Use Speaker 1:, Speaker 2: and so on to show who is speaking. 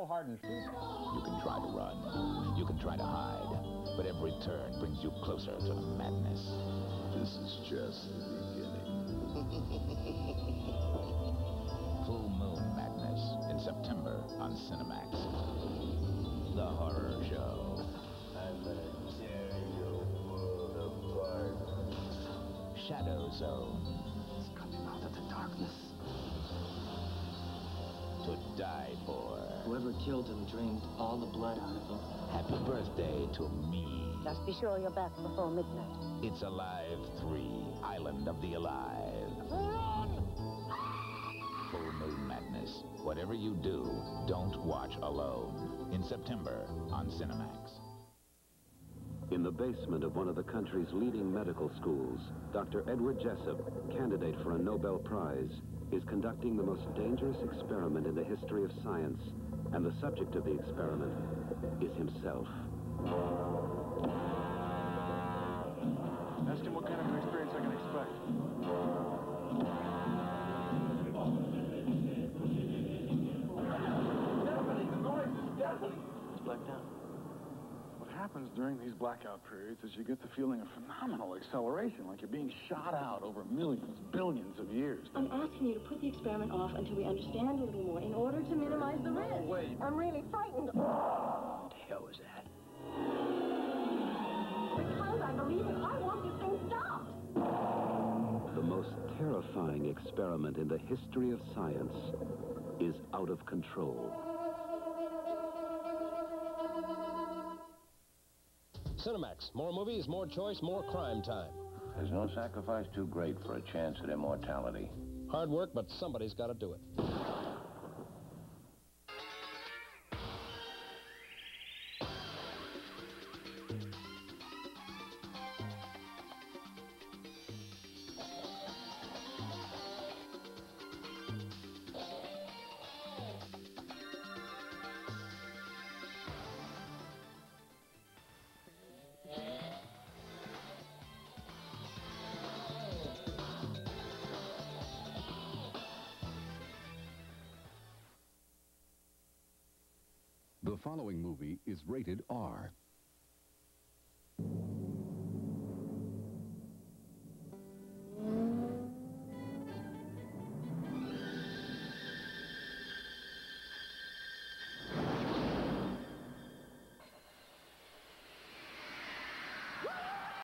Speaker 1: battle-hardened.
Speaker 2: You can try to run. You can try to hide. But every turn brings you closer to the madness.
Speaker 3: This is just the beginning.
Speaker 2: Full Moon Madness in September on Cinemax. The Horror Show.
Speaker 3: I'm gonna tear your world apart.
Speaker 2: Shadow Zone.
Speaker 3: It's coming out of the darkness.
Speaker 2: To die for.
Speaker 4: Whoever killed him drained all the blood out of him.
Speaker 2: Happy birthday to me.
Speaker 5: Just be sure you're back before midnight.
Speaker 2: It's Alive 3, Island of the Alive. Full Moon Madness. Whatever you do, don't watch alone. In September on Cinemax.
Speaker 6: In the basement of one of the country's leading medical schools, Dr. Edward Jessup, candidate for a Nobel Prize, is conducting the most dangerous experiment in the history of science, and the subject of the experiment is himself.
Speaker 7: Ask him what kind of an experience I can expect.
Speaker 4: It's blacked out.
Speaker 7: What happens during these blackout periods is you get the feeling of phenomenal acceleration, like you're being shot out over millions, billions of years.
Speaker 8: I'm asking you to put the experiment off until we understand a little more in order to minimize the risk.
Speaker 7: wait.
Speaker 8: I'm really frightened.
Speaker 4: What the hell was that?
Speaker 8: Because I believe it, I want this thing stopped.
Speaker 6: The most terrifying experiment in the history of science is out of control.
Speaker 9: Cinemax. More movies, more choice, more crime time.
Speaker 3: There's no sacrifice too great for a chance at immortality.
Speaker 9: Hard work, but somebody's got to do it.
Speaker 10: The following movie is rated R.